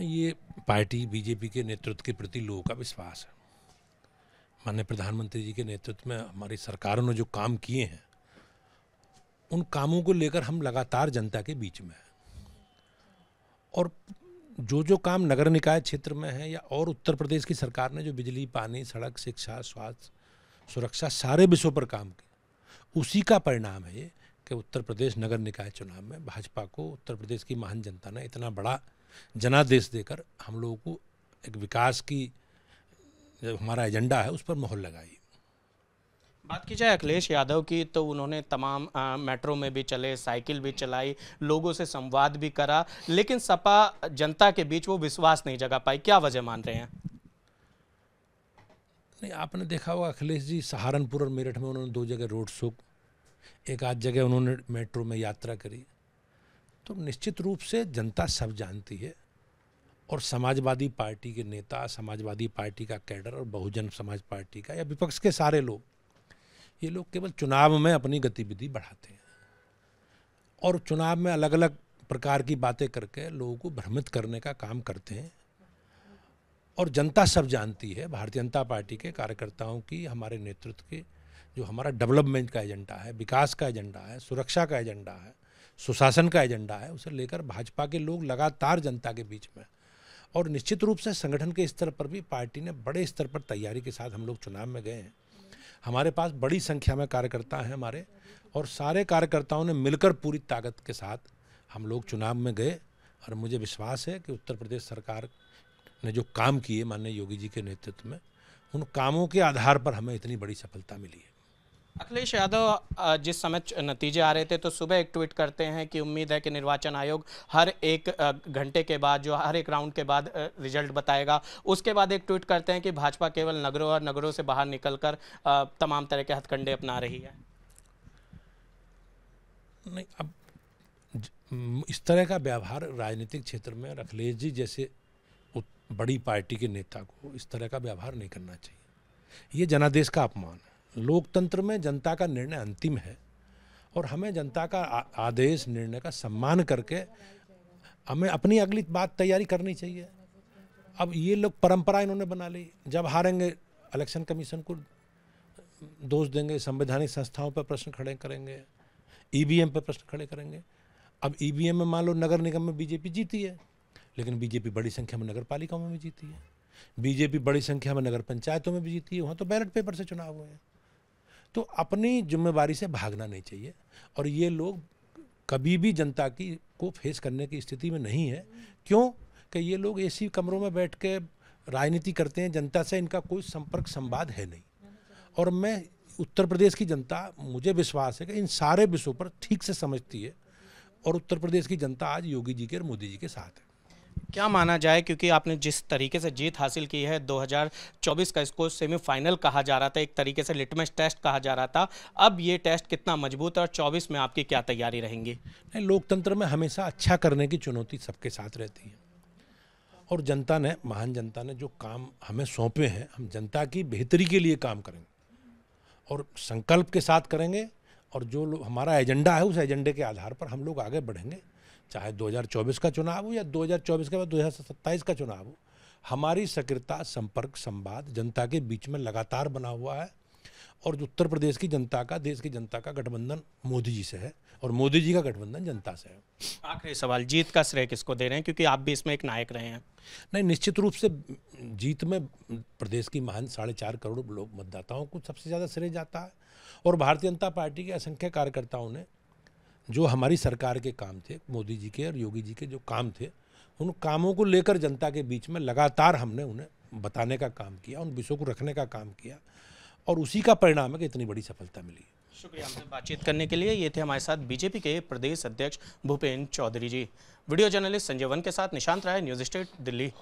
ये party BJP के नेतृत्व के प्रति लोगों का विश्वास है। माननीय प्रधानमंत्री जी के नेतृत्व में हमारी सरकारों ने जो काम किए हैं, उन कामों को लेकर हम लगातार जनता के बीच में हैं। और जो जो काम नगर निकाय क्षेत्र में है या और उत्तर प्रदेश की सरकार ने जो बिजली, पानी, सड़क, शिक्षा, स्वास्थ्य, सुरक्षा सारे विषयों पर काम किया उसी का परिणाम है ये कि उत्तर प्रदेश नगर निकाय चुनाव में भाजपा को, उत्तर प्रदेश की महान जनता ने इतना बड़ा जनादेश देकर हम लोगों को एक विकास की जो हमारा एजेंडा है उस पर मोहर लगाई। बात की जाए अखिलेश यादव की तो उन्होंने तमाम आ, मेट्रो में भी चले साइकिल भी चलाई लोगों से संवाद भी करा लेकिन सपा जनता के बीच वो विश्वास नहीं जगा पाई। क्या वजह मान रहे हैं? नहीं आपने देखा होगा अखिलेश जी सहारनपुर और मेरठ में उन्होंने दो जगह रोड शो एक आध जगह उन्होंने मेट्रो में यात्रा करी। तो निश्चित रूप से जनता सब जानती है। और समाजवादी पार्टी के नेता, समाजवादी पार्टी का कैडर और बहुजन समाज पार्टी का या विपक्ष के सारे लोग, ये लोग केवल चुनाव में अपनी गतिविधि बढ़ाते हैं। और चुनाव में अलग अलग प्रकार की बातें करके लोगों को भ्रमित करने का काम करते हैं। और जनता सब जानती है, भारतीय जनता पार्टी के कार्यकर्ताओं की, हमारे नेतृत्व के, जो हमारा डेवलपमेंट का एजेंडा है, विकास का एजेंडा है, सुरक्षा का एजेंडा है सुशासन का एजेंडा है, उसे लेकर भाजपा के लोग लगातार जनता के बीच में। और निश्चित रूप से संगठन के स्तर पर भी पार्टी ने बड़े स्तर पर तैयारी के साथ हम लोग चुनाव में गए हैं। हमारे पास बड़ी संख्या में कार्यकर्ता हैं हमारे, और सारे कार्यकर्ताओं ने मिलकर पूरी ताकत के साथ हम लोग चुनाव में गए, और मुझे विश्वास है कि उत्तर प्रदेश सरकार ने जो काम किए माननीय योगी जी के नेतृत्व में, उन कामों के आधार पर हमें इतनी बड़ी सफलता मिली है। अखिलेश यादव जिस समय नतीजे आ रहे थे तो सुबह एक ट्वीट करते हैं कि उम्मीद है कि निर्वाचन आयोग हर एक घंटे के बाद, जो हर एक राउंड के बाद रिज़ल्ट बताएगा। उसके बाद एक ट्वीट करते हैं कि भाजपा केवल नगरों और नगरों से बाहर निकलकर तमाम तरह के हथकंडे अपना रही है। नहीं, अब इस तरह का व्यवहार राजनीतिक क्षेत्र में अखिलेश जी जैसे बड़ी पार्टी के नेता को इस तरह का व्यवहार नहीं करना चाहिए। ये जनादेश का अपमान है। लोकतंत्र में जनता का निर्णय अंतिम है और हमें जनता का आदेश, निर्णय का सम्मान करके हमें अपनी अगली बात तैयारी करनी चाहिए। अब ये लोग परंपरा इन्होंने बना ली। जब हारेंगे इलेक्शन कमीशन को, दोष देंगे, संवैधानिक संस्थाओं पर प्रश्न खड़े करेंगे ईवीएम पर प्रश्न खड़े करेंगे। अब ईवीएम में मान लो नगर निगम में बीजेपी जीती है, लेकिन बीजेपी बड़ी संख्या में नगर पालिकाओं में भी जीती है। बीजेपी बड़ी संख्या में नगर पंचायतों में भी जीती है, वहाँ तो बैलेट पेपर से चुनाव हुए हैं। तो अपनी जिम्मेवारी से भागना नहीं चाहिए। और ये लोग कभी भी जनता की को फेस करने की स्थिति में नहीं है। क्यों? कि ये लोग ऐसी कमरों में बैठ के राजनीति करते हैं, जनता से इनका कोई संपर्क, संवाद है नहीं। और मैं उत्तर प्रदेश की जनता, मुझे विश्वास है कि इन सारे विषयों पर ठीक से समझती है। और उत्तर प्रदेश की जनता आज योगी जी के और मोदी जी के साथ है। क्या माना जाए? क्योंकि आपने जिस तरीके से जीत हासिल की है 2024 का इसको सेमीफाइनल कहा जा रहा था, एक तरीके से लिटमस टेस्ट कहा जा रहा था। अब ये टेस्ट कितना मज़बूत है और 24 में आपकी क्या तैयारी रहेंगी? नहीं, लोकतंत्र में हमेशा अच्छा करने की चुनौती सबके साथ रहती है। और जनता ने, महान जनता ने जो काम हमें सौंपे हैं, हम जनता की बेहतरी के लिए काम करेंगे। और संकल्प के साथ करेंगे, और जो हमारा एजेंडा है, उस एजेंडे के आधार पर हम लोग आगे बढ़ेंगे। चाहे 2024 का चुनाव हो या 2024 के बाद दो हज़ार सत्ताईस का चुनाव हो हमारी सक्रियता संपर्क संवाद जनता के बीच में लगातार बना हुआ है और जो उत्तर प्रदेश की जनता का देश की जनता का गठबंधन मोदी जी से है और मोदी जी का गठबंधन जनता से है। आखिरी सवाल जीत का श्रेय किसको दे रहे हैं? क्योंकि आप भी इसमें एक नायक रहे हैं। नहीं निश्चित रूप से जीत में प्रदेश की महान साढ़े चार करोड़ लोग मतदाताओं को सबसे ज़्यादा श्रेय जाता है और भारतीय जनता पार्टी के असंख्य कार्यकर्ताओं ने जो हमारी सरकार के काम थे, मोदी जी के और योगी जी के जो काम थे, उन कामों को लेकर जनता के बीच में लगातार हमने उन्हें बताने का काम किया, उन विषयों को रखने का काम किया और उसी का परिणाम है कि इतनी बड़ी सफलता मिली। शुक्रिया हमसे बातचीत करने के लिए। ये थे हमारे साथ बीजेपी के प्रदेश अध्यक्ष Bhupendra Chaudhary ji. Video journalist Sanjay one के साथ निशांत राय, न्यूज़ स्टेट, दिल्ली।